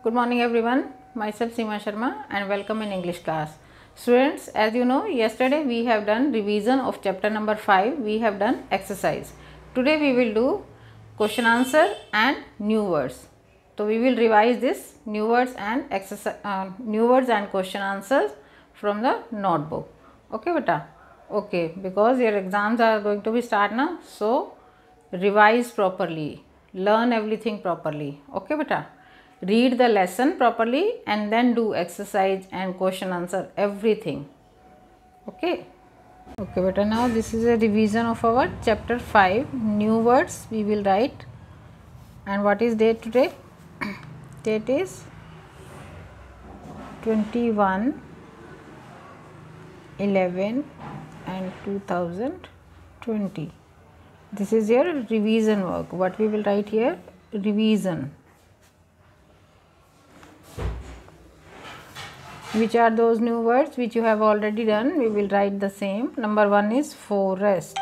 Good morning everyone. Myself Seema Sharma and welcome in English class. Students, as you know, yesterday we have done revision of chapter number 5. We have done exercise. Today we will do question answer and new words. So we will revise this new words and exercise uh, new words and question answers from the notebook. Okay beta? Okay, because your exams are going to be start now. So revise properly. Learn everything properly. Okay beta? Read the lesson properly and then do exercise and question answer everything. Okay? Okay beta now this is a revision of our chapter 5 new words we will write. And what is date today? Date is 21 11 and 2020 this is your revision work. What we will write here? Revision which are those new words which you have already done? We will write the same. Number one is forest.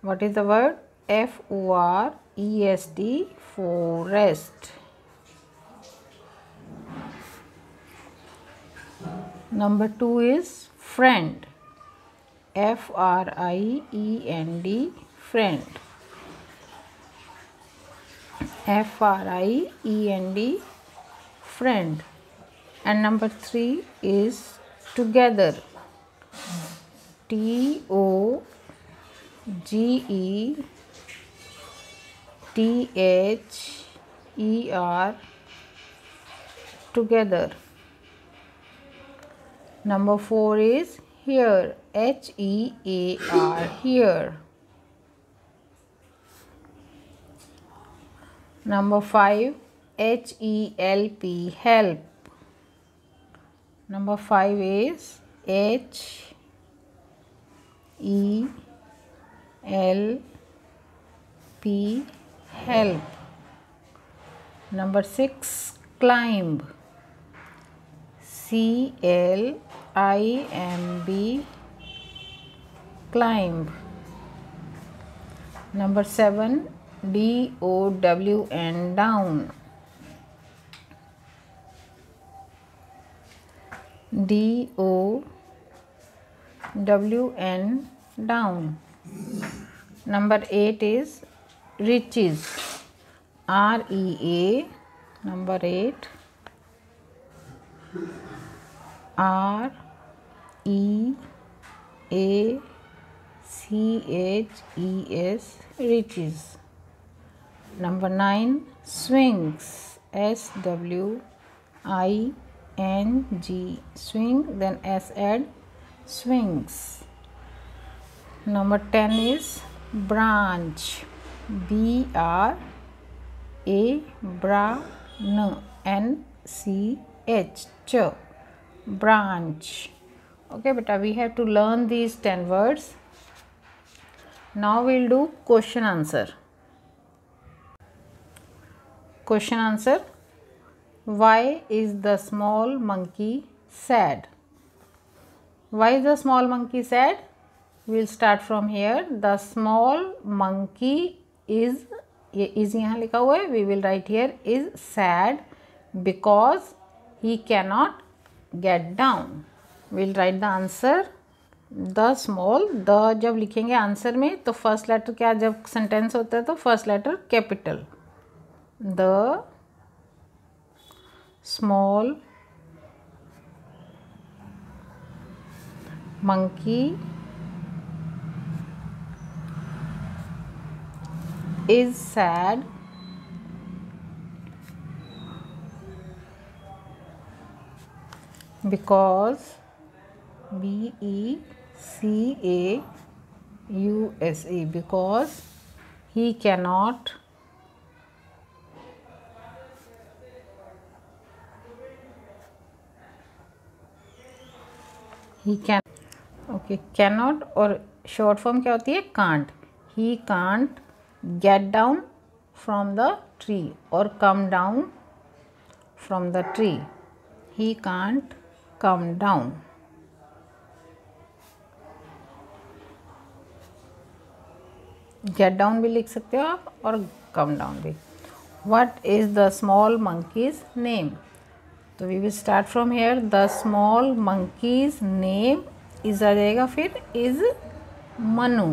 What is the word? F o r e s t forest. Number two is friend. F r i e n d friend. F r i e n d friend and number 3 is together. T O G E T H E R together. Number 4 is hear. H E A R hear. Number 5 H E L P help Number 5 is H E L P help. Number 6 climb C L I M B climb. Number 7 D O W N down. D O W N down. Number 8 is riches R E A. Number 8 R E A C H E S riches. Number 9 swings S W I N G swing then S add swings. Number 10 is branch B R A bra N C H ch branch. Okay, beta, we have to learn these 10 words. Now we'll do question answer. Question answer why is the small monkey sad? Why is the small monkey sad? We'll start from here. The small monkey is is यहाँ लिखा हुआ है we will write here is sad because he cannot get down. We'll write the answer. The small the जब लिखेंगे answer में तो first letter क्या जब सेंटेंस होता है तो first letter capital the small monkey is sad. Because B E C A U S E because he cannot he can okay cannot और शॉर्ट फॉर्म क्या होती है? Can't he can't get down from the tree और come down from the tree he can't come down get down भी लिख सकते हो आप और कम डाउन भी. What is the small monkeys name? तो we will start from here the small monkeys name is आ जाएगा फिर is Manu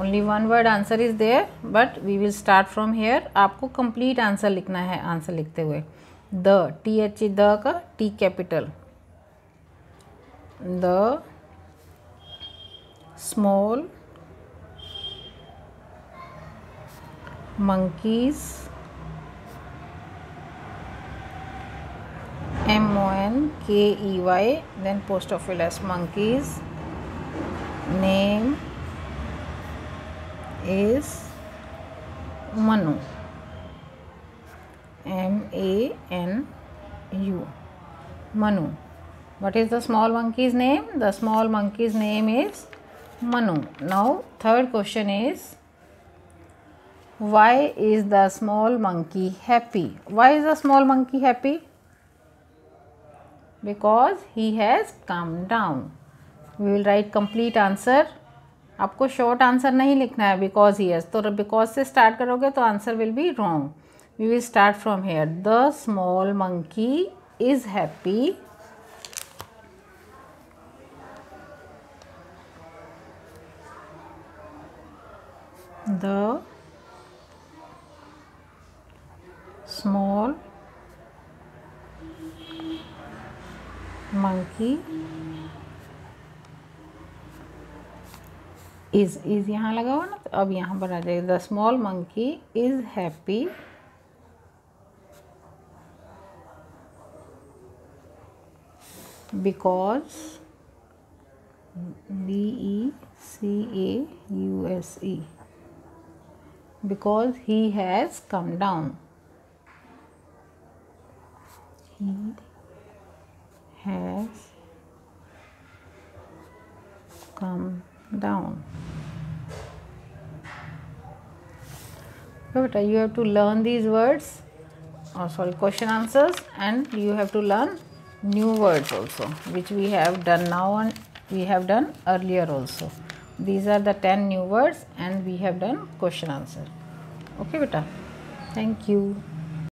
only one word answer is there but we will start from here आपको complete answer लिखना है answer लिखते हुए. The T H E the का T capital the small monkeys N K E Y then post of as monkeys. Name is Manu. M A N U. Manu. What is the small monkey's name? The small monkey's name is Manu. Now third question is why is the small monkey happy? Why is the small monkey happy because he has come down. We will write complete answer. आपको short answer नहीं लिखना है because he has तो because से start करोगे तो answer will be wrong we will start from here the small monkey is happy the small monkey is is यहाँ लगा हुआ ना? तो अब यहाँ पर आ जाएगा the small monkey is happy because B E C A U S E he has come down. He Mm-hmm. has come down. But you have to learn these words or sorry question answers and you have to learn new words also which we have done now and we have done earlier also. These are the 10 new words and we have done question answer. Okay beta. Thank you